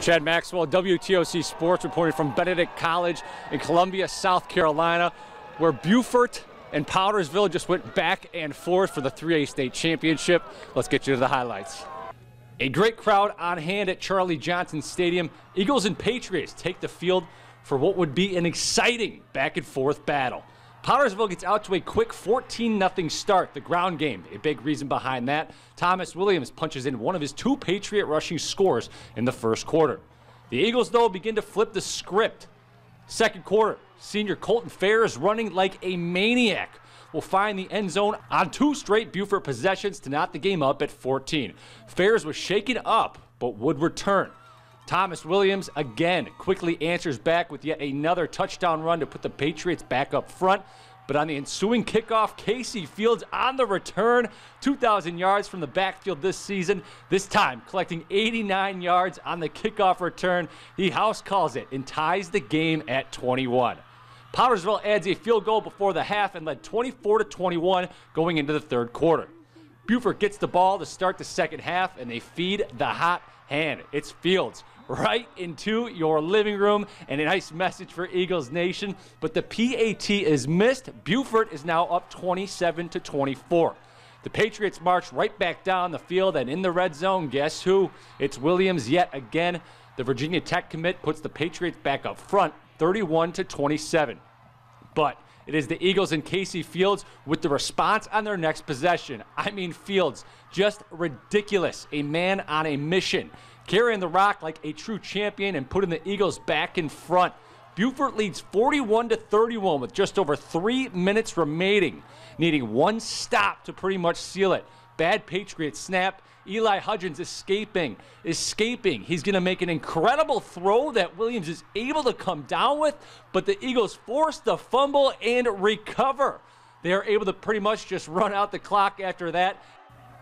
Chad Maxwell, WTOC Sports, reporting from Benedict College in Columbia, South Carolina, where Beaufort and Powdersville just went back and forth for the 3A state championship. Let's get you to the highlights. A great crowd on hand at Charlie Johnson Stadium. Eagles and Patriots take the field for what would be an exciting back and forth battle. Powdersville gets out to a quick 14 0 start, the ground game. A big reason behind that. Thomas Williams punches in one of his two Patriot rushing scores in the first quarter. The Eagles, though, begin to flip the script. Second quarter, senior Colton Fair is running like a maniac. Will find the end zone on two straight Beaufort possessions to knot the game up at 14. Fairs was shaken up, but would return. Thomas Williams again quickly answers back with yet another touchdown run to put the Patriots back up front. But on the ensuing kickoff, Casey Fields on the return, 2,000 yards from the backfield this season, this time collecting 89 yards on the kickoff return. He house calls it and ties the game at 21. Powdersville adds a field goal before the half and led 24 to 21 going into the third quarter. Beaufort gets the ball to start the second half and they feed the hot hand. It's Fields right into your living room and a nice message for Eagles Nation. But the PAT is missed. Beaufort is now up 27 to 24. The Patriots march right back down the field and in the red zone. Guess who? It's Williams yet again. The Virginia Tech commit puts the Patriots back up front 31 to 27. But it is the Eagles and Casey Fields with the response on their next possession. I mean, Fields, just ridiculous. A man on a mission carrying the rock like a true champion and putting the Eagles back in front. Beaufort leads 41 to 31 with just over three minutes remaining, needing one stop to pretty much seal it. Bad Patriot snap. Eli Hudgens escaping, escaping. He's going to make an incredible throw that Williams is able to come down with, but the Eagles force the fumble and recover. They are able to pretty much just run out the clock after that,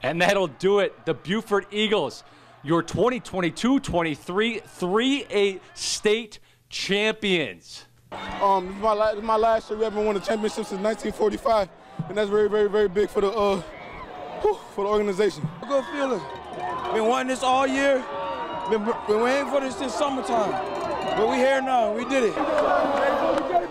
and that'll do it. The Beaufort Eagles your 2022-23 3A state champions. Um, this is my, this is my last year we haven't won a championship since 1945, and that's very, very, very big for the uh, whew, for the organization. Good feeling. Been wanting this all year. Been, been waiting for this since summertime, but we here now. We did it.